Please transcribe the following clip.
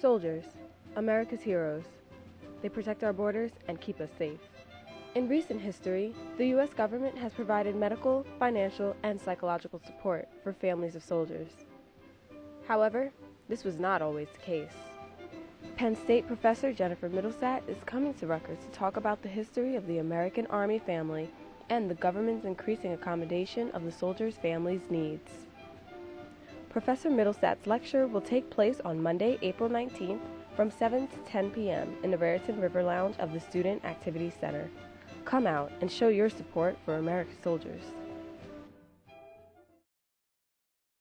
Soldiers, America's heroes. They protect our borders and keep us safe. In recent history, the U.S. government has provided medical, financial, and psychological support for families of soldiers. However, this was not always the case. Penn State professor Jennifer Mittelstadt is coming to Rutgers to talk about the history of the American Army family and the government's increasing accommodation of the soldiers' families' needs. Professor Mittelstadt's lecture will take place on Monday, April 19th from 7 to 10 p.m. in the Raritan River Lounge of the Student Activity Center. Come out and show your support for America's soldiers.